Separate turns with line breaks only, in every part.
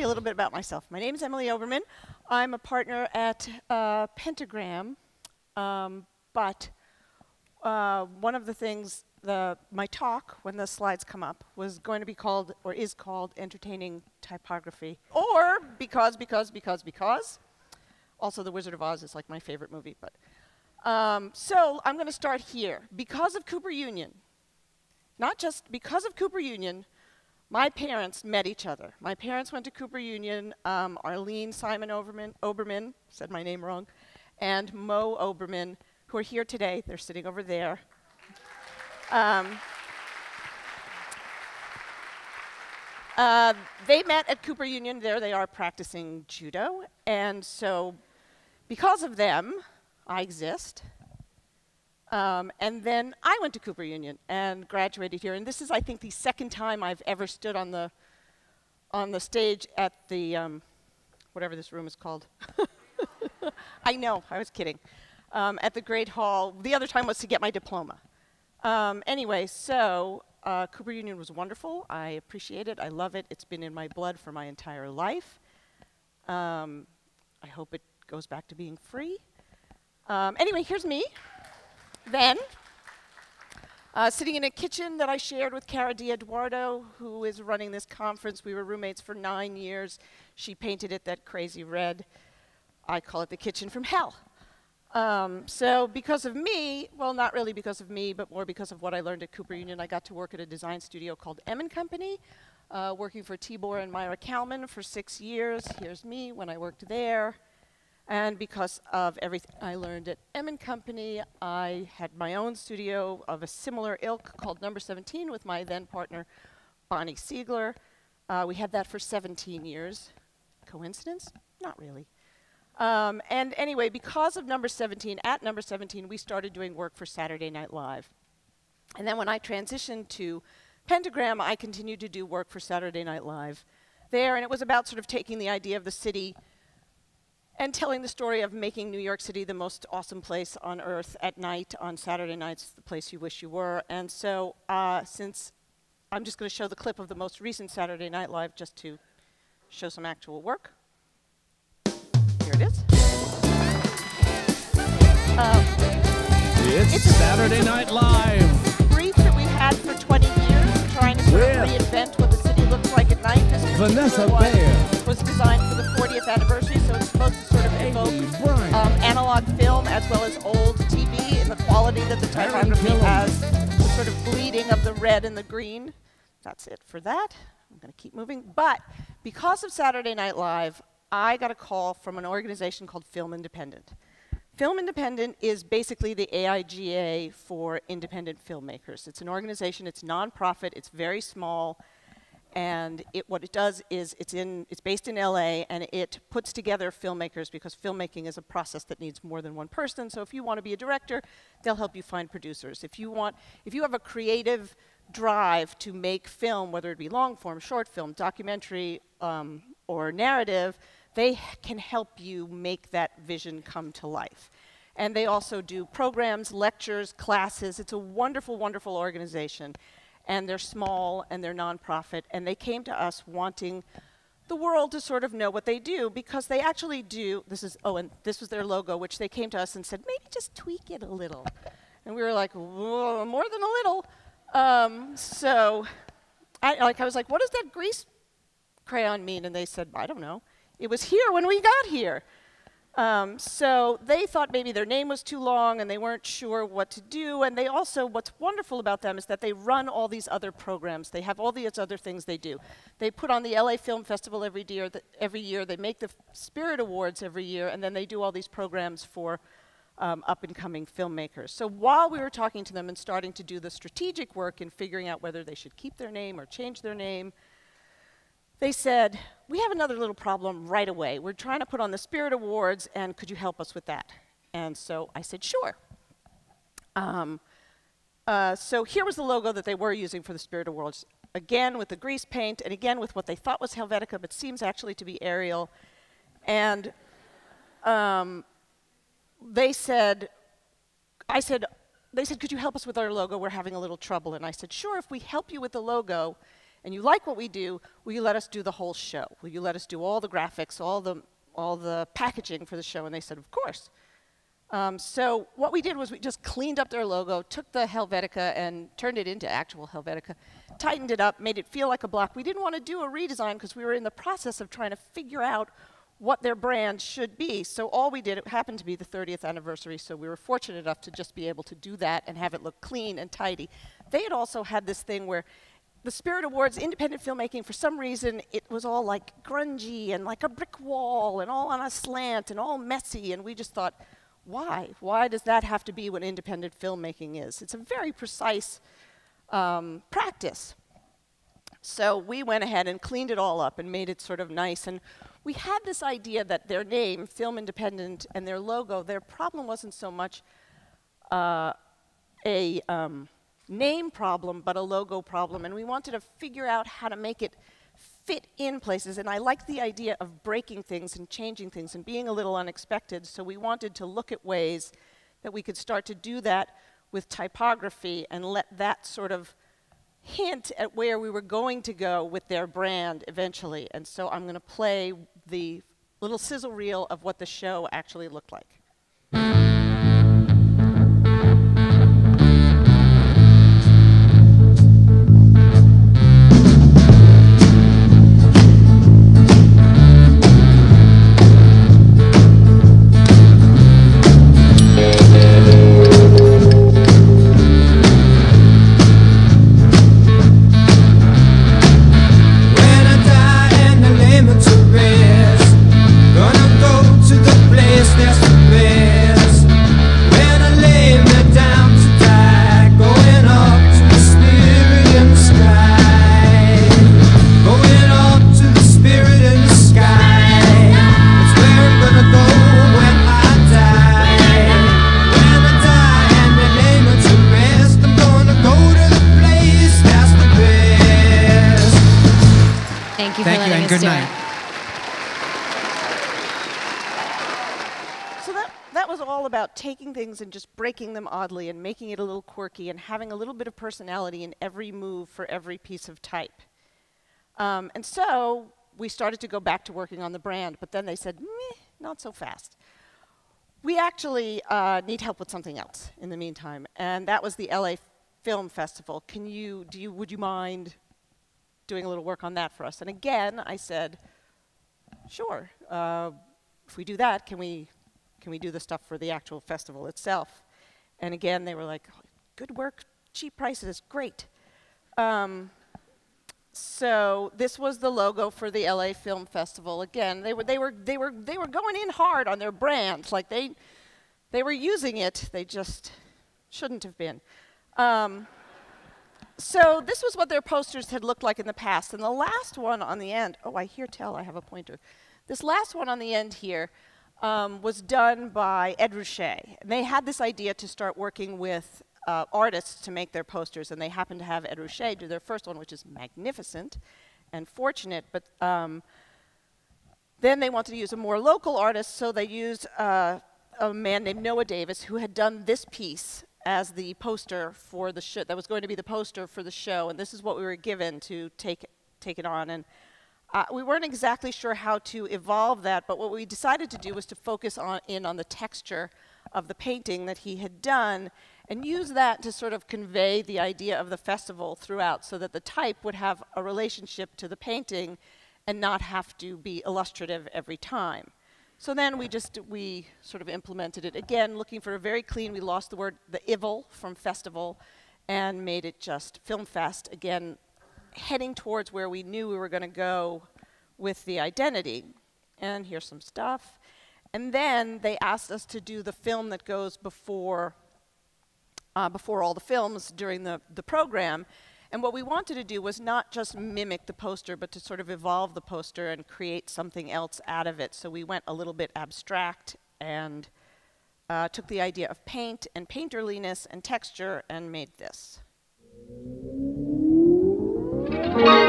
you a little bit about myself. My name is Emily Oberman. I'm a partner at uh, Pentagram, um, but uh, one of the things, the, my talk, when the slides come up, was going to be called, or is called, Entertaining Typography. Or because, because, because, because. Also, The Wizard of Oz is like my favorite movie. But um, So I'm going to start here. Because of Cooper Union, not just because of Cooper Union, my parents met each other. My parents went to Cooper Union. Um, Arlene Simon Oberman, Oberman, said my name wrong, and Mo Oberman, who are here today. They're sitting over there. Um, uh, they met at Cooper Union. There they are practicing judo. And so, because of them, I exist. Um, and then I went to Cooper Union and graduated here. And this is, I think, the second time I've ever stood on the, on the stage at the, um, whatever this room is called. I know, I was kidding. Um, at the Great Hall. The other time was to get my diploma. Um, anyway, so uh, Cooper Union was wonderful. I appreciate it. I love it. It's been in my blood for my entire life. Um, I hope it goes back to being free. Um, anyway, here's me then, uh, sitting in a kitchen that I shared with Cara Di Edwardo, who is running this conference. We were roommates for nine years. She painted it that crazy red. I call it the kitchen from hell. Um, so because of me, well, not really because of me, but more because of what I learned at Cooper Union, I got to work at a design studio called M & Company, uh, working for Tibor and Maira Kalman for six years. Here's me when I worked there. And because of everything I learned at M & Company, I had my own studio of a similar ilk called Number 17 with my then partner, Bonnie Siegler. Uh, we had that for 17 years. Coincidence? Not really. Um, and anyway, because of Number 17, at Number 17, we started doing work for Saturday Night Live. And then when I transitioned to Pentagram, I continued to do work for Saturday Night Live there. And it was about sort of taking the idea of the city and telling the story of making New York City the most awesome place on earth at night, on Saturday nights, the place you wish you were. And so, uh, since I'm just going to show the clip of the most recent Saturday Night Live just to show some actual work. Here it is.
Um, it's, it's Saturday Night Live.
Brief that we've had for 20 years, trying to sort of reinvent what the city looks like at night. This
Vanessa Bayer
was designed for the 40th anniversary, so it's supposed to sort of evoke um, analog film as well as old TV and the quality that the typography has, the sort of bleeding of the red and the green. That's it for that. I'm going to keep moving. But because of Saturday Night Live, I got a call from an organization called Film Independent. Film Independent is basically the AIGA for independent filmmakers. It's an organization, it's nonprofit, it's very small, and it, what it does is it's, in, it's based in LA and it puts together filmmakers because filmmaking is a process that needs more than one person. So if you want to be a director, they'll help you find producers. If you, want, if you have a creative drive to make film, whether it be long form, short film, documentary, um, or narrative, they can help you make that vision come to life. And they also do programs, lectures, classes. It's a wonderful, wonderful organization and they're small and they're nonprofit, and they came to us wanting the world to sort of know what they do because they actually do. This is, oh, and this was their logo, which they came to us and said, maybe just tweak it a little. And we were like, more than a little. Um, so I, like, I was like, what does that grease crayon mean? And they said, I don't know. It was here when we got here. Um, so they thought maybe their name was too long and they weren't sure what to do. And they also, what's wonderful about them is that they run all these other programs. They have all these other things they do. They put on the LA Film Festival every year. every year. They make the Spirit Awards every year, and then they do all these programs for um, up and coming filmmakers. So while we were talking to them and starting to do the strategic work in figuring out whether they should keep their name or change their name, they said, we have another little problem right away. We're trying to put on the Spirit Awards, and could you help us with that? And so I said, sure. Um, uh, so here was the logo that they were using for the Spirit Awards. Again, with the grease paint, and again with what they thought was Helvetica, but seems actually to be Arial. And um, they said, I said, they said, could you help us with our logo? We're having a little trouble. And I said, sure, if we help you with the logo, and you like what we do, will you let us do the whole show? Will you let us do all the graphics, all the, all the packaging for the show? And they said, Of course. Um, so what we did was we just cleaned up their logo, took the Helvetica and turned it into actual Helvetica, tightened it up, made it feel like a block. We didn't want to do a redesign because we were in the process of trying to figure out what their brand should be. So all we did, it happened to be the 30th anniversary, so we were fortunate enough to just be able to do that and have it look clean and tidy. They had also had this thing where the Spirit Awards, independent filmmaking, for some reason, it was all like grungy and like a brick wall and all on a slant and all messy, and we just thought, why? Why does that have to be what independent filmmaking is? It's a very precise um, practice. So we went ahead and cleaned it all up and made it sort of nice. And we had this idea that their name, Film Independent, and their logo, their problem wasn't so much uh, a um, name problem, but a logo problem. And we wanted to figure out how to make it fit in places. And I like the idea of breaking things and changing things and being a little unexpected. So we wanted to look at ways that we could start to do that with typography and let that sort of hint at where we were going to go with their brand eventually. And so I'm going to play the little sizzle reel of what the show actually looked like. Things and just breaking them oddly and making it a little quirky and having a little bit of personality in every move for every piece of type. Um, and so we started to go back to working on the brand, but then they said, not so fast. We actually uh, need help with something else in the meantime, and that was the LA Film Festival. Can you, do you, would you mind doing a little work on that for us? And again, I said, sure. Uh, if we do that, can we can we do the stuff for the actual festival itself? And again, they were like, good work, cheap prices, great. Um, so this was the logo for the LA Film Festival. Again, they were they were they were they were going in hard on their brand. Like they they were using it. They just shouldn't have been. Um, so this was what their posters had looked like in the past. And the last one on the end, oh, I hear tell, I have a pointer. This last one on the end here um, was done by Ed Ruscha. And they had this idea to start working with uh, artists to make their posters, and they happened to have Ed Ruscha do their first one, which is magnificent and fortunate, but um, then they wanted to use a more local artist, so they used uh, a man named Noah Davis who had done this piece as the poster for the show, that was going to be the poster for the show, and this is what we were given to take, take it on. And uh, we weren't exactly sure how to evolve that, but what we decided to do was to focus on, in on the texture of the painting that he had done and use that to sort of convey the idea of the festival throughout so that the type would have a relationship to the painting and not have to be illustrative every time. So then we just, we sort of implemented it. Again, looking for a very clean, we lost the word, the IVL from festival and made it just Film Fest. Again, heading towards where we knew we were going to go with the identity. And here's some stuff. And then they asked us to do the film that goes before, uh, before all the films during the, the program. And what we wanted to do was not just mimic the poster, but to sort of evolve the poster and create something else out of it. So we went a little bit abstract and uh, took the idea of paint and painterliness and texture and made this. Were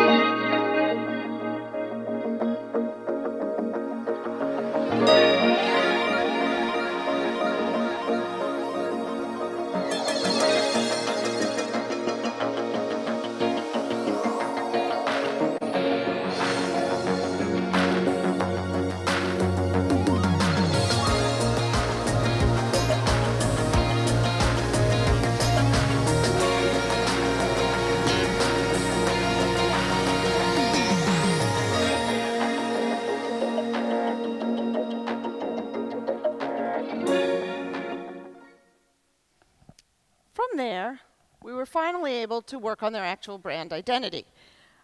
finally able to work on their actual brand identity.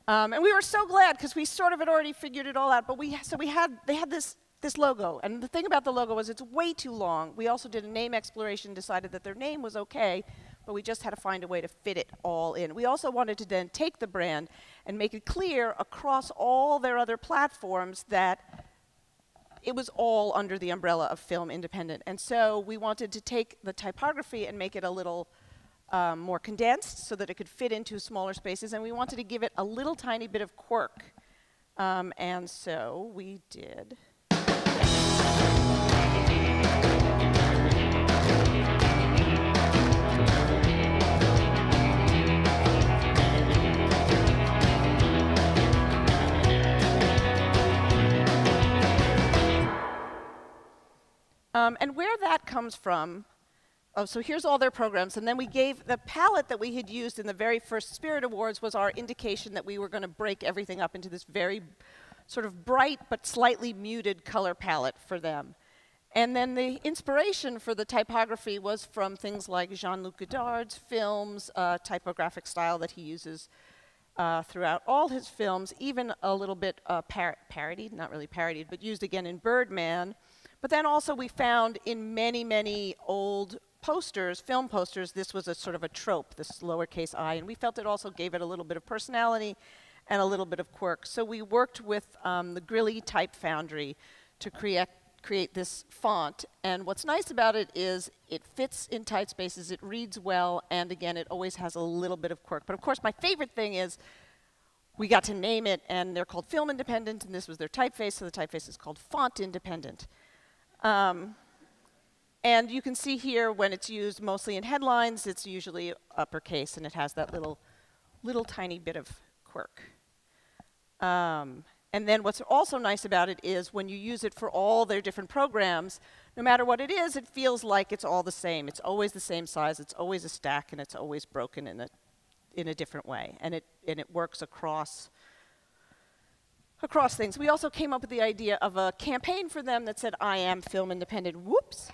Um, and we were so glad because we sort of had already figured it all out. But we, so we had, they had this, this logo. And the thing about the logo was it's way too long. We also did a name exploration, decided that their name was okay, but we just had to find a way to fit it all in. We also wanted to then take the brand and make it clear across all their other platforms that it was all under the umbrella of film independent. And so we wanted to take the typography and make it a little um, more condensed so that it could fit into smaller spaces. And we wanted to give it a little tiny bit of quirk. Um, and so we did. Um, and where that comes from, oh, so here's all their programs. And then we gave the palette that we had used in the very first Spirit Awards was our indication that we were going to break everything up into this very sort of bright but slightly muted color palette for them. And then the inspiration for the typography was from things like Jean-Luc Godard's films, uh, typographic style that he uses uh, throughout all his films, even a little bit uh, par parodied, not really parodied, but used again in Birdman. But then also we found in many, many old posters, film posters, this was a sort of a trope, this lowercase i, and we felt it also gave it a little bit of personality and a little bit of quirk. So we worked with um, the Grilli Type Foundry to create create this font. And what's nice about it is it fits in tight spaces, it reads well, and again, it always has a little bit of quirk. But of course, my favorite thing is we got to name it, and they're called Film Independent, and this was their typeface, so the typeface is called Font Independent. Um, and you can see here when it's used mostly in headlines, it's usually uppercase and it has that little, little tiny bit of quirk. Um, and then what's also nice about it is when you use it for all their different programs, no matter what it is, it feels like it's all the same. It's always the same size, it's always a stack, and it's always broken in a, in a different way. And it, and it works across across things. We also came up with the idea of a campaign for them that said, I am film independent. Whoops.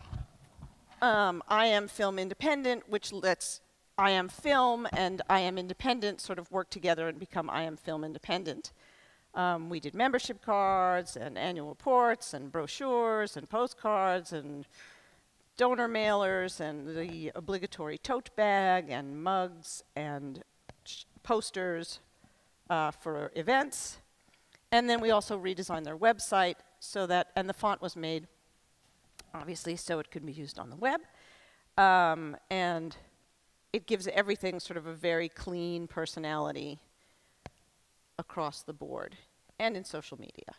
Um, I am film independent, which lets I am film and I am independent sort of work together and become I am film independent. Um, we did membership cards and annual reports and brochures and postcards and donor mailers and the obligatory tote bag and mugs and posters uh, for events. And then we also redesigned their website so that, and the font was made, obviously, so it could be used on the web. Um, and it gives everything sort of a very clean personality across the board and in social media.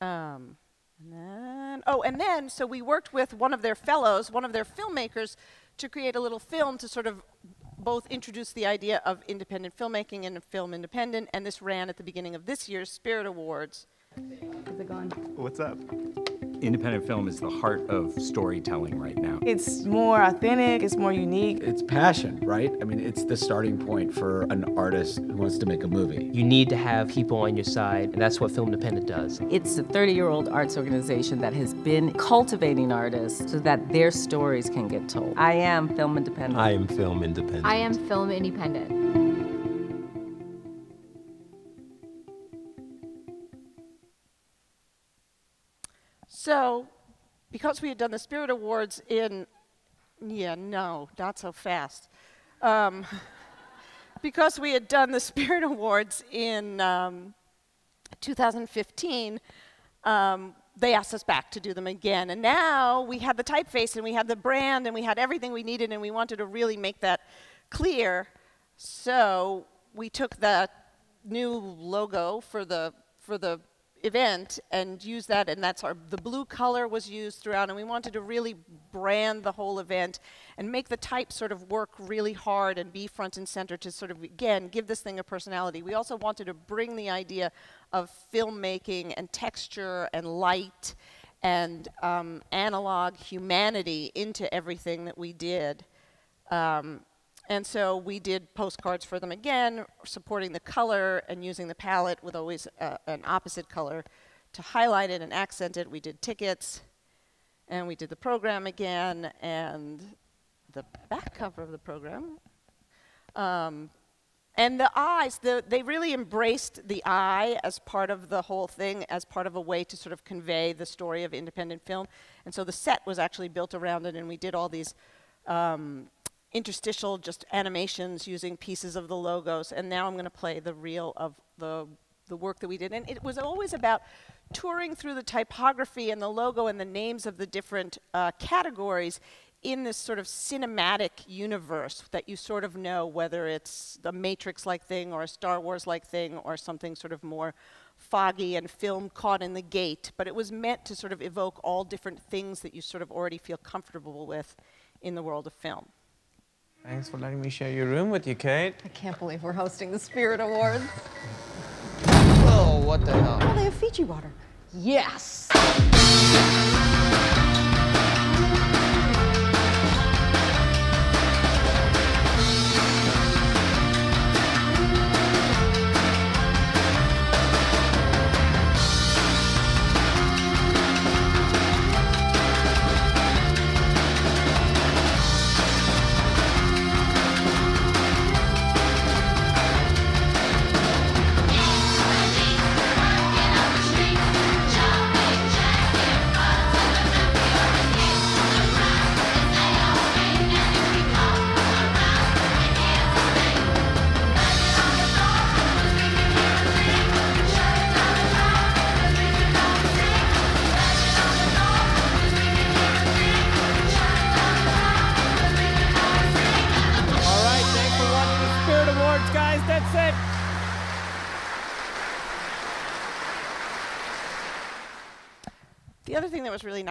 Um, and then, oh, and then, so we worked with one of their fellows, one of their filmmakers, to create a little film to sort of both introduce the idea of independent filmmaking and film independent, and this ran at the beginning of this year's Spirit Awards.
How's it going?
What's up?
Independent film is the heart of storytelling right now.
It's more authentic, it's more unique.
It's passion, right? I mean, it's the starting point for an artist who wants to make a movie.
You need to have people on your side, and that's what Film Independent does.
It's a 30 year old arts organization that has been cultivating artists so that their stories can get told. I am Film Independent.
I am Film Independent.
I am Film Independent.
So, because we had done the Spirit Awards in, yeah, no, not so fast. Um, because we had done the Spirit Awards in um, 2015, um, they asked us back to do them again. And now we had the typeface and we had the brand and we had everything we needed and we wanted to really make that clear. So we took that new logo for the, for the event and use that and that's our the blue color was used throughout and we wanted to really brand the whole event and make the type sort of work really hard and be front and center to sort of again give this thing a personality. We also wanted to bring the idea of filmmaking and texture and light and um, analog humanity into everything that we did. Um, and so we did postcards for them again, supporting the color and using the palette with always uh, an opposite color to highlight it and accent it. We did tickets, and we did the program again, and the back cover of the program. Um, and the eyes, the, they really embraced the eye as part of the whole thing, as part of a way to sort of convey the story of independent film. And so the set was actually built around it, and we did all these um, interstitial just animations using pieces of the logos. And now I'm going to play the reel of the, the work that we did. And it was always about touring through the typography and the logo and the names of the different uh, categories in this sort of cinematic universe that you sort of know whether it's a Matrix-like thing or a Star Wars-like thing or something sort of more foggy and film caught in the gate. But it was meant to sort of evoke all different things that you sort of already feel comfortable with in the world of film.
Thanks for letting me share your room with you, Kate.
I can't believe we're hosting the Spirit Awards.
Oh, what the hell?
Oh, they have Fiji water. Yes!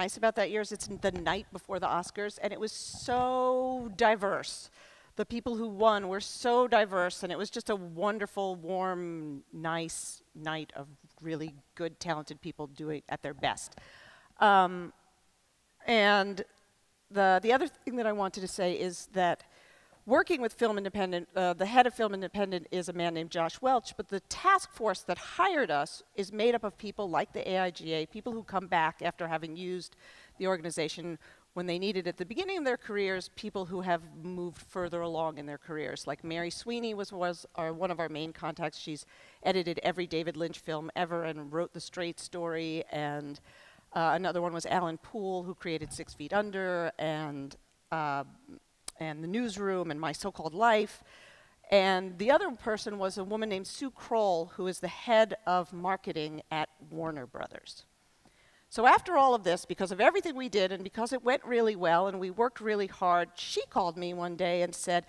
Nice about that year is it's the night before the Oscars, and it was so diverse. The people who won were so diverse, and it was just a wonderful, warm, nice night of really good, talented people doing at their best. Um, and the, the other thing that I wanted to say is that working with Film Independent, uh, the head of Film Independent is a man named Josh Welsh, but the task force that hired us is made up of people like the AIGA, people who come back after having used the organization when they needed it at the beginning of their careers, people who have moved further along in their careers. Like Mary Sweeney was, was our, one of our main contacts. She's edited every David Lynch film ever and wrote The Straight Story. And uh, another one was Alan Ball, who created Six Feet Under and uh, and the newsroom and my so-called life. And the other person was a woman named Sue Kroll, who is the head of marketing at Warner Brothers. So after all of this, because of everything we did and because it went really well and we worked really hard, she called me one day and said,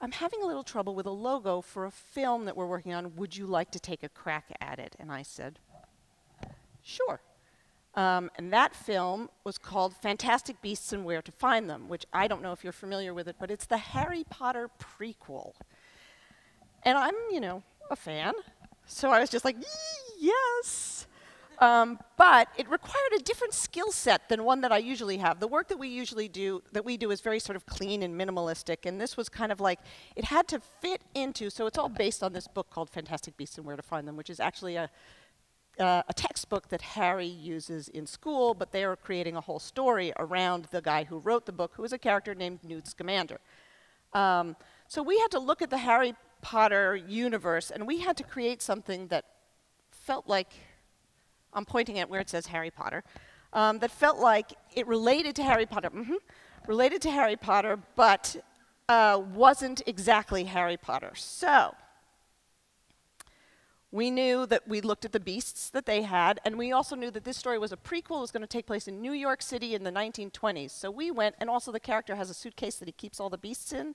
I'm having a little trouble with a logo for a film that we're working on. Would you like to take a crack at it? And I said, sure. Um, and that film was called Fantastic Beasts and Where to Find Them, which I don't know if you're familiar with it, but it's the Harry Potter prequel. And I'm, you know, a fan. So I was just like, yes. Um, but it required a different skill set than one that I usually have. The work that we usually do, that we do, is very sort of clean and minimalistic, and this was kind of like it had to fit into. So it's all based on this book called Fantastic Beasts and Where to Find Them, which is actually a uh, a textbook that Harry uses in school, but they are creating a whole story around the guy who wrote the book, who is a character named Newt Scamander. Um, so we had to look at the Harry Potter universe, and we had to create something that felt like, I'm pointing at where it says Harry Potter, um, that felt like it related to Harry Potter, mm-hmm, related to Harry Potter, but uh, wasn't exactly Harry Potter. So we knew that we looked at the beasts that they had, and we also knew that this story was a prequel. It was going to take place in New York City in the 1920s. So we went, and also the character has a suitcase that he keeps all the beasts in.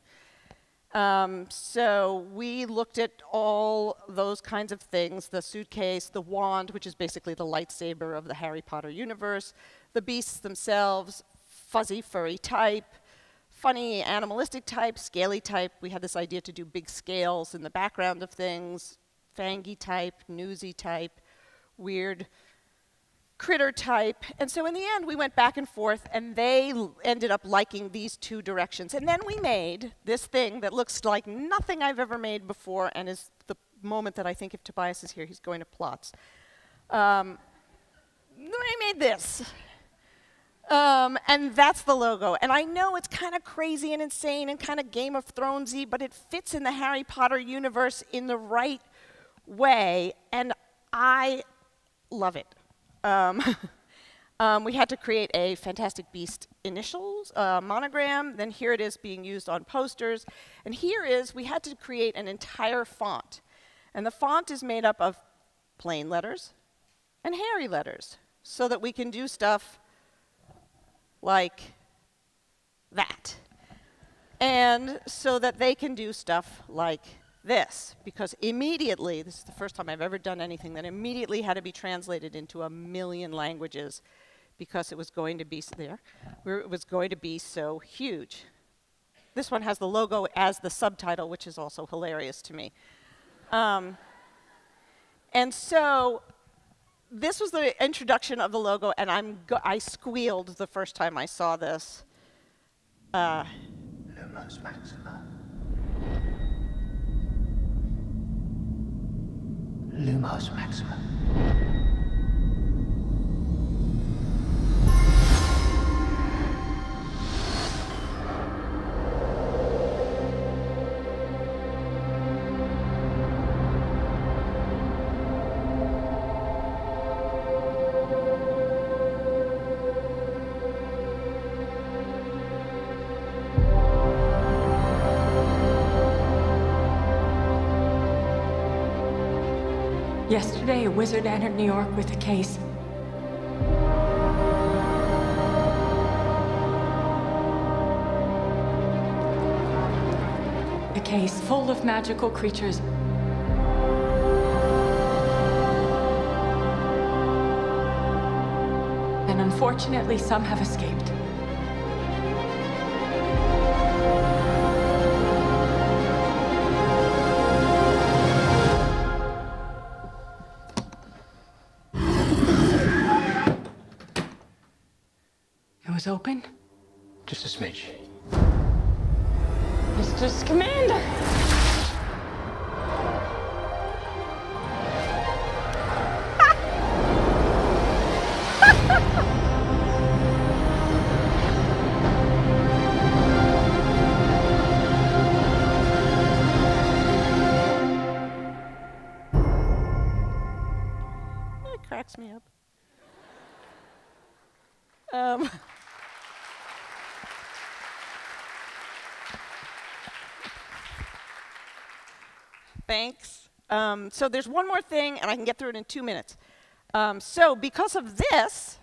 Um, so we looked at all those kinds of things the suitcase, the wand, which is basically the lightsaber of the Harry Potter universe, the beasts themselves, fuzzy, furry type, funny, animalistic type, scaly type. We had this idea to do big scales in the background of things, fangy type, newsy type, weird critter type. And so in the end, we went back and forth, and they ended up liking these two directions. And then we made this thing that looks like nothing I've ever made before, and is the moment that I think if Tobias is here, he's going to plots. Um, I made this. Um, and that's the logo. And I know it's kind of crazy and insane and kind of Game of Thronesy, but it fits in the Harry Potter universe in the right way, and I love it. Um, um, we had to create a Fantastic Beast initials uh, monogram. Then here it is being used on posters. And here is, we had to create an entire font. And the font is made up of plain letters and hairy letters so that we can do stuff like that. And so that they can do stuff like this, because immediately, this is the first time I've ever done anything that immediately had to be translated into a million languages because it was going to be there, where it was going to be so huge. This one has the logo as the subtitle, which is also hilarious to me. Um, and so this was the introduction of the logo, and I'm I squealed the first time I saw this. Uh, Lumos Maxima. Lumos Maxima.
Wizard entered New York with a case. A case full of magical creatures. And unfortunately, some have escaped. Was open?
Just a smidge.
Mr. Scamander!
Thanks. Um, so there's one more thing, and I can get through it in two minutes. Um, so because of this,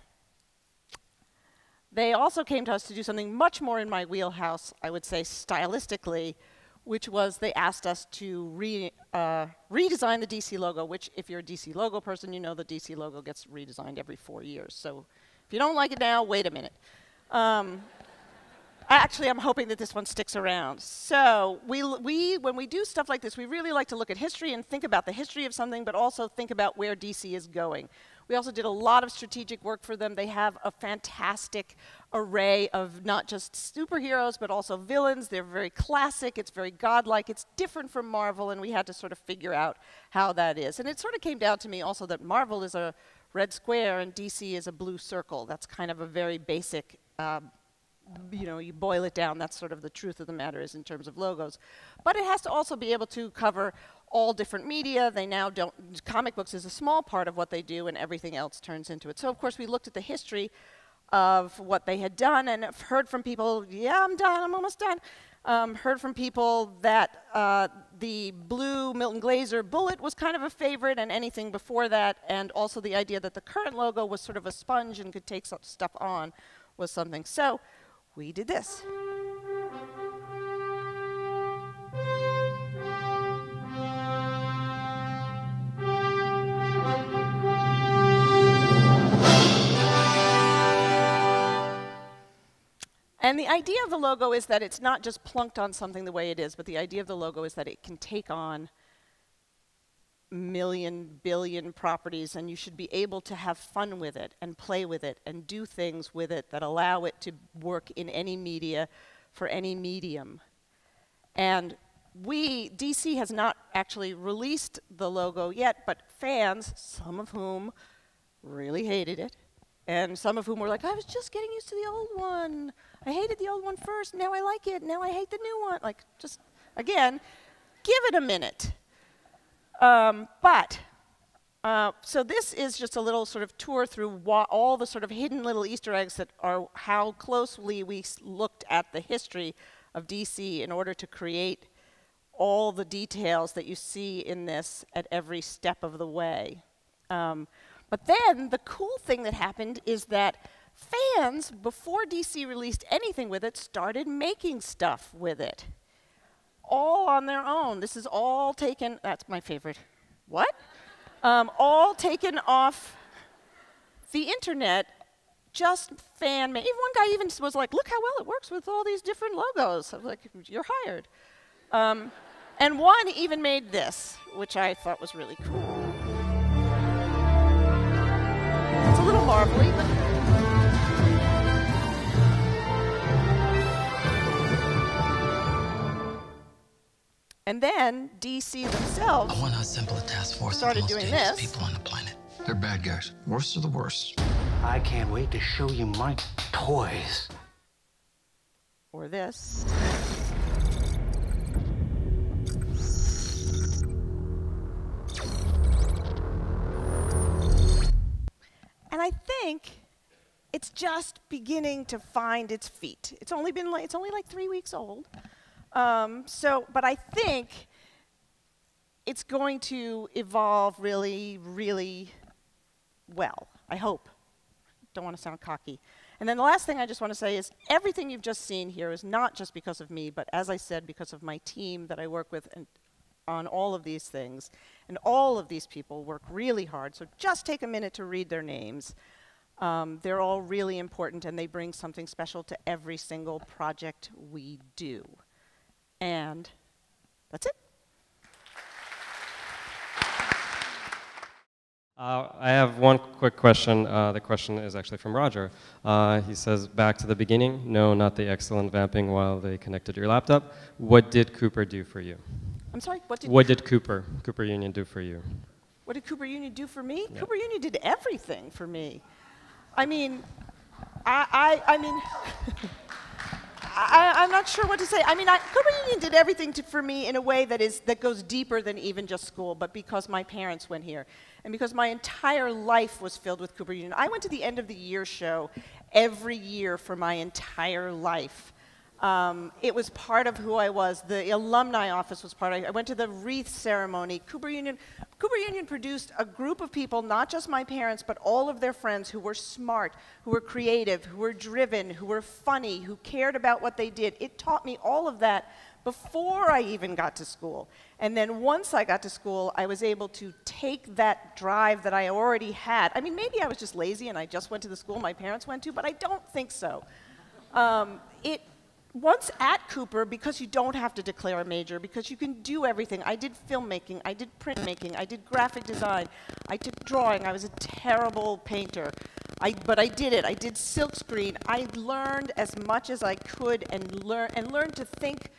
they also came to us to do something much more in my wheelhouse, I would say stylistically, which was they asked us to re, uh, redesign the DC logo, which if you're a DC logo person, you know the DC logo gets redesigned every four years. So if you don't like it now, wait a minute. Um, Actually, I'm hoping that this one sticks around. So we, we, when we do stuff like this, we really like to look at history and think about the history of something, but also think about where DC is going. We also did a lot of strategic work for them. They have a fantastic array of not just superheroes, but also villains. They're very classic. It's very godlike. It's different from Marvel, and we had to sort of figure out how that is. And it sort of came down to me also that Marvel is a red square and DC is a blue circle. That's kind of a very basic uh, you know, you boil it down, that's sort of the truth of the matter is in terms of logos. But it has to also be able to cover all different media. They now don't, comic books is a small part of what they do and everything else turns into it. So of course we looked at the history of what they had done and have heard from people, yeah, I'm done, I'm almost done. Um, heard from people that uh, the blue Milton Glaser bullet was kind of a favorite and anything before that, and also the idea that the current logo was sort of a sponge and could take stuff on was something. So we did this. And the idea of the logo is that it's not just plunked on something the way it is, but the idea of the logo is that it can take on million, billion properties, and you should be able to have fun with it and play with it and do things with it that allow it to work in any media for any medium. And we, DC has not actually released the logo yet, but fans, some of whom really hated it, and some of whom were like, I was just getting used to the old one. I hated the old one first, now I like it, now I hate the new one. Like, just, again, give it a minute. Um, but, uh, so this is just a little sort of tour through all the sort of hidden little Easter eggs that are how closely we looked at the history of DC in order to create all the details that you see in this at every step of the way. Um, but then the cool thing that happened is that fans, before DC released anything with it, started making stuff with it. All on their own. This is all taken, that's my favorite. What? Um, all taken off the internet, just fan made. One guy even was like, look how well it works with all these different logos. I was like, you're hired. Um, and one even made this, which I thought was really cool. It's a little marbly, And then DC themselves
I want to assemble a task force
started
of the most
doing
dangerous
this.
people on the planet. They're bad guys. Worst of the worst.
I can't wait to show you my toys.
Or this. And I think it's just beginning to find its feet. It's only been like, it's only like three weeks old. Um, so, but I think it's going to evolve really, really well. I hope. Don't want to sound cocky. And then the last thing I just want to say is everything you've just seen here is not just because of me, but as I said, because of my team that I work with and on all of these things. And all of these people work really hard, so just take a minute to read their names. Um, they're all really important and they bring something special to every single project we do. And that's it.
Uh, I have one quick question. Uh, the question is actually from Roger. Uh, he says, back to the beginning. No, not the excellent vamping while they connected your laptop. What did Cooper do for you?
I'm sorry, what did
What did Cooper, Cooper Union do for you?
What did Cooper Union do for me? Cooper Union did everything for me. I mean, I, I, I mean, I, am not sure what to say. I mean, I, Cooper Union did everything to, for me in a way that is that goes deeper than even just school, but because my parents went here, and because my entire life was filled with Cooper Union. I went to the end of the year show every year for my entire life. Um, it was part of who I was. The alumni office was part of. I went to the wreath ceremony. Cooper Union, Cooper Union produced a group of people, not just my parents, but all of their friends who were smart, who were creative, who were driven, who were funny, who cared about what they did. It taught me all of that before I even got to school. And then once I got to school, I was able to take that drive that I already had. I mean, maybe I was just lazy and I just went to the school my parents went to, but I don't think so. Um, it once at Cooper, because you don't have to declare a major, because you can do everything. I did filmmaking, I did printmaking, I did graphic design, I took drawing. I was a terrible painter, I, but I did it. I did silkscreen. I learned as much as I could and learn and learned to think.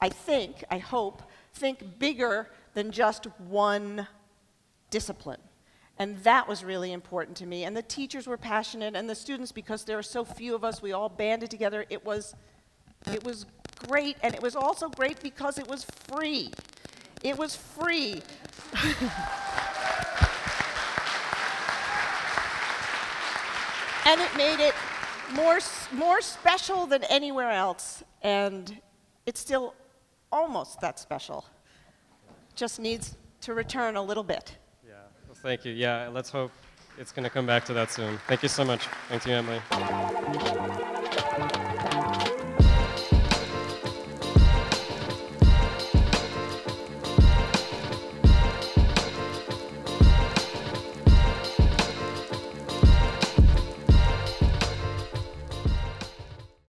I think, I hope, think bigger than just one discipline. And that was really important to me. And the teachers were passionate, and the students, because there are so few of us, we all banded together. It was it was great, and it was also great because it was free. It was free. and it made it more, more special than anywhere else, and it's still almost that special. Just needs to return a little bit.
Yeah, well, thank you. Yeah, let's hope it's going to come back to that soon. Thank you so much. Thank you, Emily.